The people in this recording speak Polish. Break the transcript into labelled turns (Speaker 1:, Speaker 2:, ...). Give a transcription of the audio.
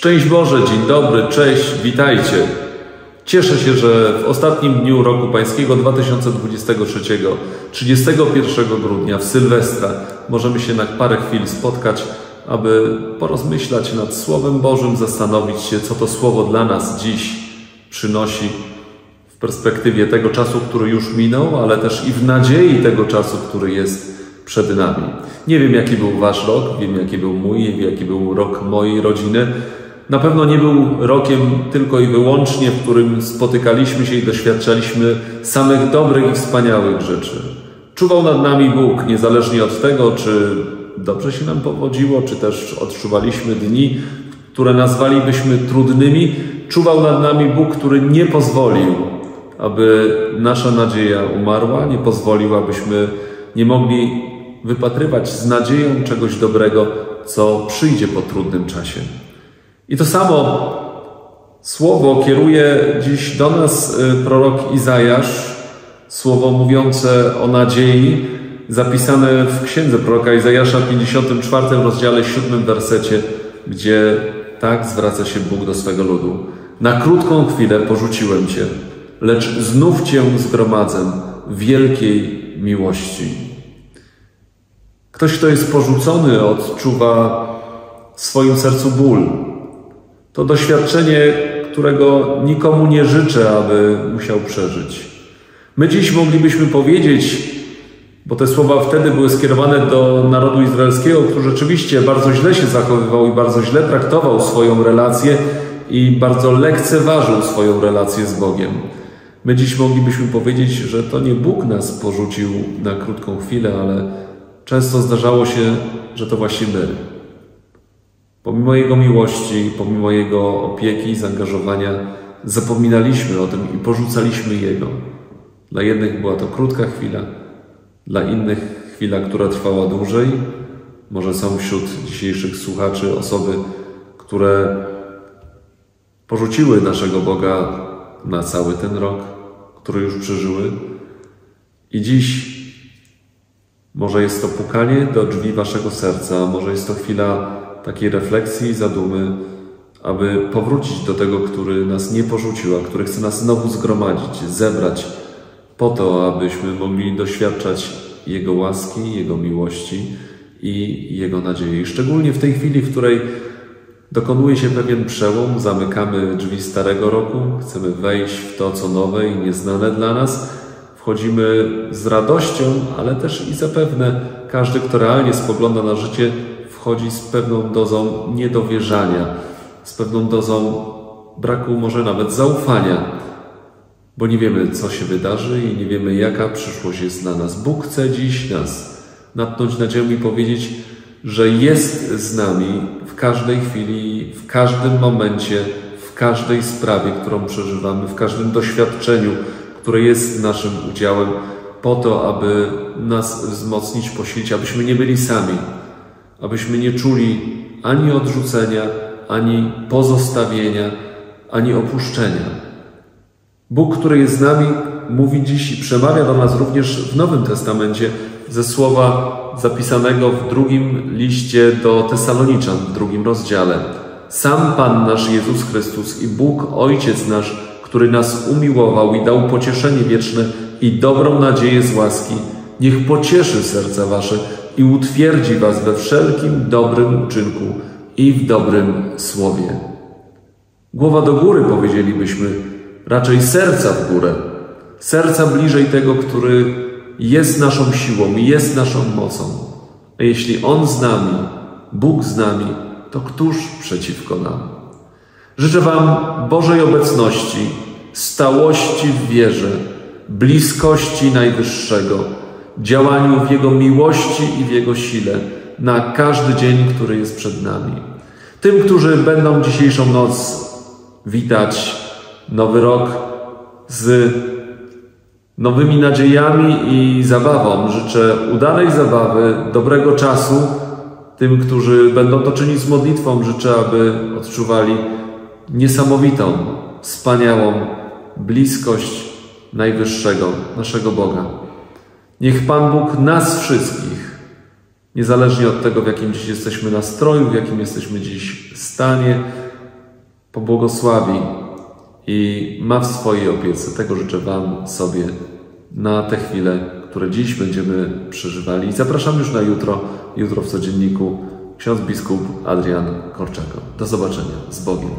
Speaker 1: Szczęść Boże, dzień dobry, cześć, witajcie. Cieszę się, że w ostatnim dniu roku pańskiego 2023, 31 grudnia, w Sylwestra, możemy się na parę chwil spotkać, aby porozmyślać nad Słowem Bożym, zastanowić się, co to Słowo dla nas dziś przynosi w perspektywie tego czasu, który już minął, ale też i w nadziei tego czasu, który jest przed nami. Nie wiem, jaki był Wasz rok, wiem, jaki był mój, wiem, jaki był rok mojej rodziny. Na pewno nie był rokiem tylko i wyłącznie, w którym spotykaliśmy się i doświadczaliśmy samych dobrych i wspaniałych rzeczy. Czuwał nad nami Bóg, niezależnie od tego, czy dobrze się nam powodziło, czy też odczuwaliśmy dni, które nazwalibyśmy trudnymi. Czuwał nad nami Bóg, który nie pozwolił, aby nasza nadzieja umarła, nie pozwolił, abyśmy nie mogli wypatrywać z nadzieją czegoś dobrego, co przyjdzie po trudnym czasie. I to samo słowo kieruje dziś do nas y, prorok Izajasz, słowo mówiące o nadziei, zapisane w księdze proroka Izajasza w 54 rozdziale 7 wersecie, gdzie tak zwraca się Bóg do swego ludu. Na krótką chwilę porzuciłem Cię, lecz znów Cię zgromadzę wielkiej miłości. Ktoś, kto jest porzucony, odczuwa w swoim sercu ból, to doświadczenie, którego nikomu nie życzę, aby musiał przeżyć. My dziś moglibyśmy powiedzieć, bo te słowa wtedy były skierowane do narodu izraelskiego, który rzeczywiście bardzo źle się zachowywał i bardzo źle traktował swoją relację i bardzo lekceważył swoją relację z Bogiem. My dziś moglibyśmy powiedzieć, że to nie Bóg nas porzucił na krótką chwilę, ale często zdarzało się, że to właśnie my. Pomimo Jego miłości, pomimo Jego opieki i zaangażowania, zapominaliśmy o tym i porzucaliśmy Jego. Dla jednych była to krótka chwila, dla innych chwila, która trwała dłużej. Może są wśród dzisiejszych słuchaczy osoby, które porzuciły naszego Boga na cały ten rok, który już przeżyły. I dziś może jest to pukanie do drzwi waszego serca, może jest to chwila takiej refleksji i zadumy, aby powrócić do tego, który nas nie porzucił, a który chce nas znowu zgromadzić, zebrać, po to, abyśmy mogli doświadczać Jego łaski, Jego miłości i Jego nadziei. Szczególnie w tej chwili, w której dokonuje się pewien przełom, zamykamy drzwi starego roku, chcemy wejść w to, co nowe i nieznane dla nas. Wchodzimy z radością, ale też i zapewne każdy, kto realnie spogląda na życie, wchodzi z pewną dozą niedowierzania, z pewną dozą braku może nawet zaufania, bo nie wiemy, co się wydarzy i nie wiemy, jaka przyszłość jest dla nas. Bóg chce dziś nas natknąć na ziemię i powiedzieć, że jest z nami w każdej chwili, w każdym momencie, w każdej sprawie, którą przeżywamy, w każdym doświadczeniu, które jest naszym udziałem, po to, aby nas wzmocnić, poświęcić, abyśmy nie byli sami, abyśmy nie czuli ani odrzucenia, ani pozostawienia, ani opuszczenia. Bóg, który jest z nami, mówi dziś i przemawia do nas również w Nowym Testamencie ze słowa zapisanego w drugim liście do Tesaloniczan, w drugim rozdziale. Sam Pan nasz Jezus Chrystus i Bóg Ojciec nasz, który nas umiłował i dał pocieszenie wieczne i dobrą nadzieję z łaski, niech pocieszy serca wasze i utwierdzi was we wszelkim dobrym uczynku i w dobrym słowie. Głowa do góry, powiedzielibyśmy, raczej serca w górę, serca bliżej tego, który jest naszą siłą, jest naszą mocą. A jeśli On z nami, Bóg z nami, to któż przeciwko nam? Życzę Wam Bożej obecności, stałości w wierze, bliskości Najwyższego, działaniu w Jego miłości i w Jego sile na każdy dzień, który jest przed nami. Tym, którzy będą dzisiejszą noc witać nowy rok z nowymi nadziejami i zabawą, życzę udanej zabawy, dobrego czasu. Tym, którzy będą to czynić z modlitwą, życzę, aby odczuwali niesamowitą, wspaniałą bliskość Najwyższego, naszego Boga. Niech Pan Bóg nas wszystkich, niezależnie od tego, w jakim dziś jesteśmy nastroju, w jakim jesteśmy dziś stanie, pobłogosławi i ma w swojej opiece. Tego życzę Wam, sobie na te chwile, które dziś będziemy przeżywali. Zapraszam już na jutro, jutro w codzienniku ksiądz biskup Adrian Korczako. Do zobaczenia. Z Bogiem.